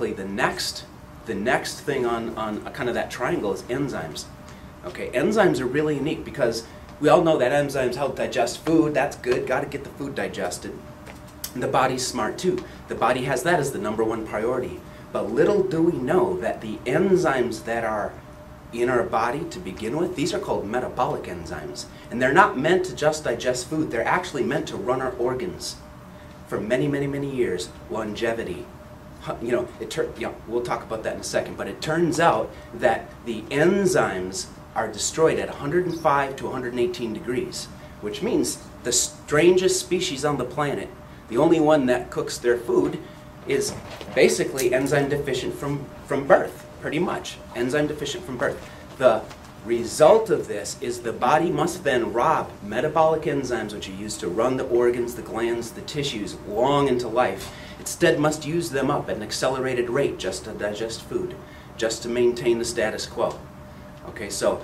The next, the next thing on, on kind of that triangle is enzymes. Okay, enzymes are really unique because we all know that enzymes help digest food. That's good. Got to get the food digested. And the body's smart too. The body has that as the number one priority. But little do we know that the enzymes that are in our body to begin with, these are called metabolic enzymes. And they're not meant to just digest food, they're actually meant to run our organs for many, many, many years. Longevity. You know, it tur- you know, we'll talk about that in a second, but it turns out that the enzymes are destroyed at 105 to 118 degrees, which means the strangest species on the planet, the only one that cooks their food, is basically enzyme deficient from, from birth, pretty much. Enzyme deficient from birth. The result of this is the body must then rob metabolic enzymes which are used to run the organs, the glands, the tissues long into life. Instead must use them up at an accelerated rate just to digest food, just to maintain the status quo. Okay, so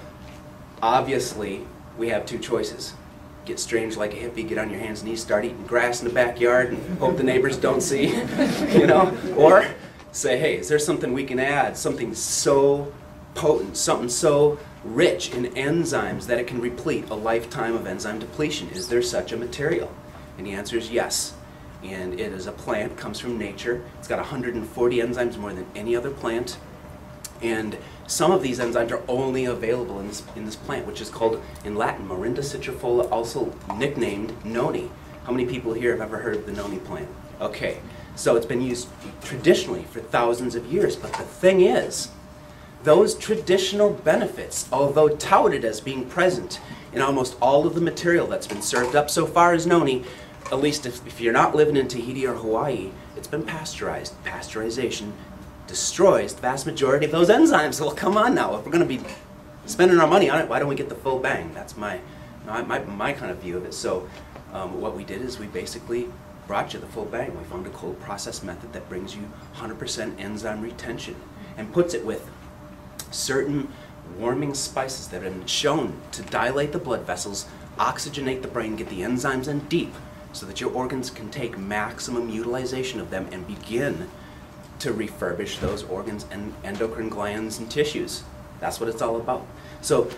obviously we have two choices. Get strange like a hippie, get on your hands and knees, start eating grass in the backyard and hope the neighbors don't see, you know? Or say, hey, is there something we can add? Something so potent, something so rich in enzymes that it can replete a lifetime of enzyme depletion. Is there such a material? And the answer is yes. And it is a plant, comes from nature. It's got 140 enzymes more than any other plant. And some of these enzymes are only available in this, in this plant, which is called, in Latin, Morinda citrifolia, also nicknamed noni. How many people here have ever heard of the noni plant? Okay, so it's been used traditionally for thousands of years, but the thing is, those traditional benefits, although touted as being present in almost all of the material that's been served up so far as noni, at least if, if you're not living in Tahiti or Hawaii, it's been pasteurized. Pasteurization destroys the vast majority of those enzymes. Well, come on now. If we're going to be spending our money on it, why don't we get the full bang? That's my, my, my, kind of view of it. So um, what we did is we basically brought you the full bang. We found a cold process method that brings you 100% enzyme retention and puts it with certain warming spices that have been shown to dilate the blood vessels, oxygenate the brain, get the enzymes in deep so that your organs can take maximum utilization of them and begin to refurbish those organs and endocrine glands and tissues. That's what it's all about. So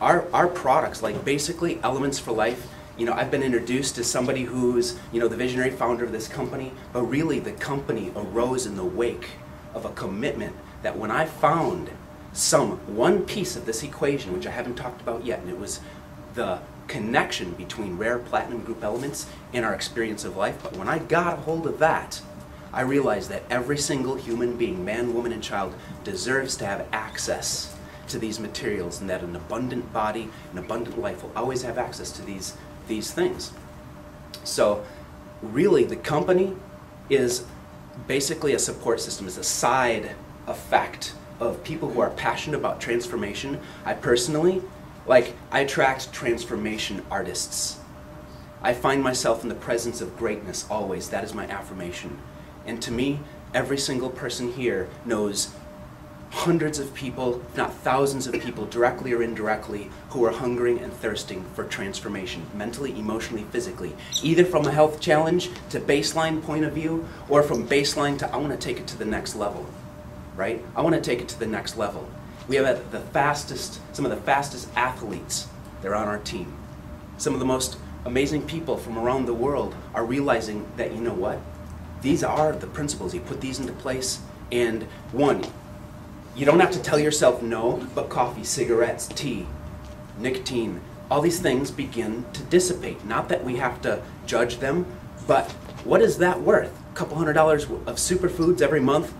our, our products, like basically Elements for Life, you know, I've been introduced to somebody who's, you know, the visionary founder of this company, but really the company arose in the wake of a commitment that when I found some one piece of this equation, which I haven't talked about yet, and it was the connection between rare platinum group elements and our experience of life, but when I got a hold of that, I realized that every single human being, man, woman, and child, deserves to have access to these materials and that an abundant body, an abundant life will always have access to these, these things. So really the company is basically a support system, is a side effect of people who are passionate about transformation. I personally, like, I attract transformation artists. I find myself in the presence of greatness always. That is my affirmation. And to me, every single person here knows hundreds of people, if not thousands of people, directly or indirectly, who are hungering and thirsting for transformation, mentally, emotionally, physically, either from a health challenge to baseline point of view, or from baseline to I want to take it to the next level, right? I want to take it to the next level. We have the fastest, some of the fastest athletes. They're on our team. Some of the most amazing people from around the world are realizing that, you know what? these are the principles. You put these into place, and one, you don't have to tell yourself no, but coffee, cigarettes, tea, nicotine, all these things begin to dissipate. Not that we have to judge them, but what is that worth? A couple hundred dollars of superfoods every month,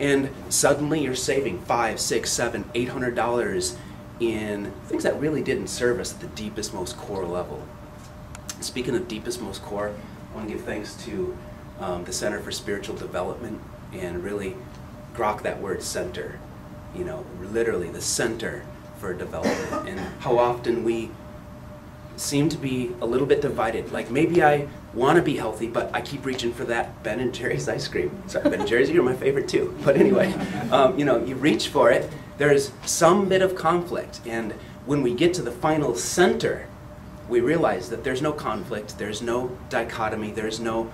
and suddenly you're saving five, six, seven, eight hundred dollars in things that really didn't serve us at the deepest, most core level. Speaking of deepest, most core, I want to give thanks to um, the Center for Spiritual Development and really grok that word center. You know, literally the center for development and how often we seem to be a little bit divided. Like maybe I want to be healthy, but I keep reaching for that Ben and Jerry's ice cream. Sorry, Ben and Jerry's, you're my favorite too. But anyway, um, you know, you reach for it. There's some bit of conflict, and when we get to the final center, we realize that there's no conflict, there's no dichotomy, there's no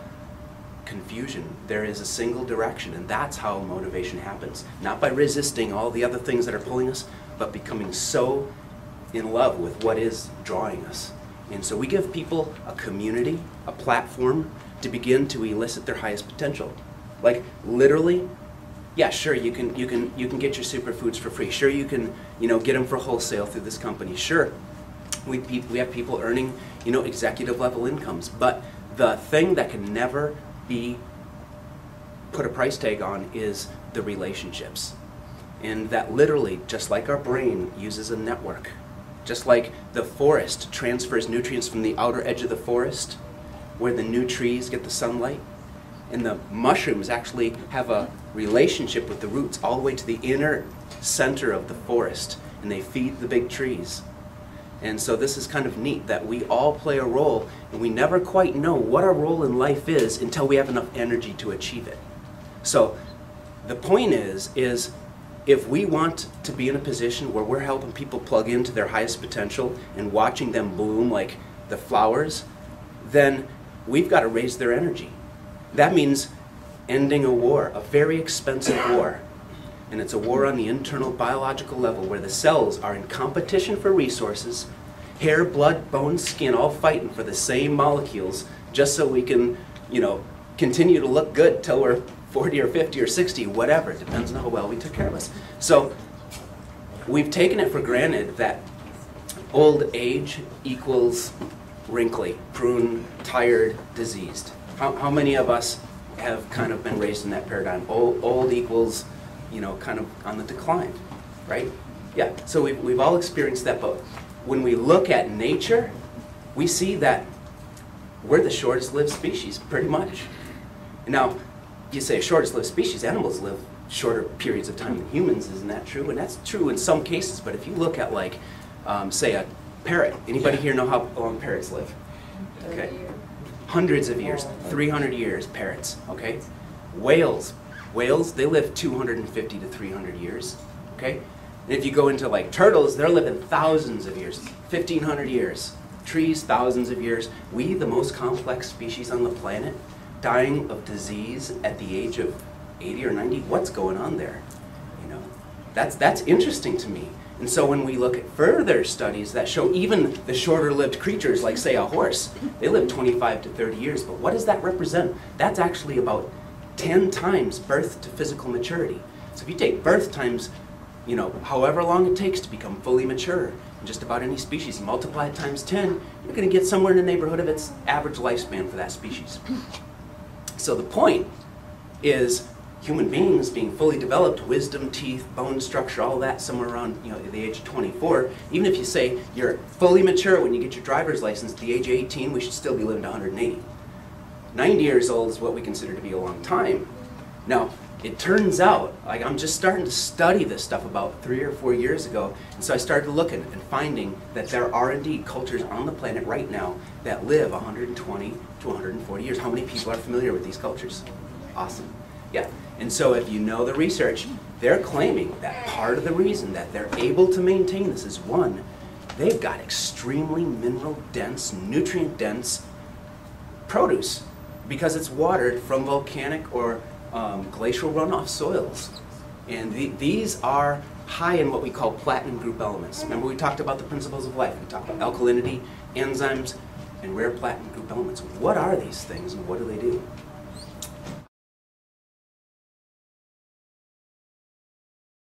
confusion. There is a single direction, and that's how motivation happens. Not by resisting all the other things that are pulling us, but becoming so in love with what is drawing us. And so we give people a community, a platform to begin to elicit their highest potential. Like literally, yeah, sure you can you can you can get your superfoods for free. Sure you can you know get them for wholesale through this company. Sure, we we have people earning you know executive level incomes, but the thing that can never be put a price tag on is the relationships. And that literally, just like our brain uses a network, just like the forest transfers nutrients from the outer edge of the forest, where the new trees get the sunlight, and the mushrooms actually have a relationship with the roots all the way to the inner center of the forest, and they feed the big trees. And so this is kind of neat that we all play a role, and we never quite know what our role in life is until we have enough energy to achieve it. So the point is, is if we want to be in a position where we're helping people plug into their highest potential and watching them bloom like the flowers, then we've got to raise their energy. That means ending a war, a very expensive war. And it's a war on the internal biological level where the cells are in competition for resources, hair, blood, bone, skin, all fighting for the same molecules just so we can, you know, continue to look good till we're 40 or 50 or 60, whatever. It depends on how well we took care of us. So we've taken it for granted that old age equals wrinkly, prune, tired, diseased. How, how many of us have kind of been raised in that paradigm? Old, old equals, you know, kind of on the decline, right? Yeah, so we've, we've all experienced that, but when we look at nature, we see that we're the shortest lived species, pretty much. Now, you say shortest lived species, animals live shorter periods of time than humans, isn't that true? And that's true in some cases, but if you look at like, um, say a parrot, anybody here know how long parrots live? Okay. Hundreds of years, 300 years, parrots, okay? Whales, whales, they live 250 to 300 years, okay? And if you go into like turtles, they're living thousands of years, 1500 years. Trees, thousands of years. We, the most complex species on the planet, dying of disease at the age of 80 or 90, what's going on there? You know, that's, that's interesting to me. And so when we look at further studies that show even the shorter lived creatures, like say a horse, they live 25 to 30 years. But what does that represent? That's actually about 10 times birth to physical maturity. So if you take birth times, you know, however long it takes to become fully mature, in just about any species, multiply it times 10, you're going to get somewhere in the neighborhood of its average lifespan for that species. So the point is human beings being fully developed, wisdom, teeth, bone structure, all that somewhere around you know the age of 24. Even if you say you're fully mature when you get your driver's license at the age of 18, we should still be living to 180. 90 years old is what we consider to be a long time. Now, it turns out, like I'm just starting to study this stuff about three or four years ago, and so I started looking and finding that there are indeed cultures on the planet right now that live 120 to 140 years. How many people are familiar with these cultures? Awesome. Yeah. And so if you know the research, they're claiming that part of the reason that they're able to maintain this is one, they've got extremely mineral dense, nutrient dense produce because it's watered from volcanic or um, glacial runoff soils. And the, these are high in what we call platinum group elements. Remember we talked about the principles of life. We talked about alkalinity, enzymes, and rare platinum group elements. What are these things and what do they do?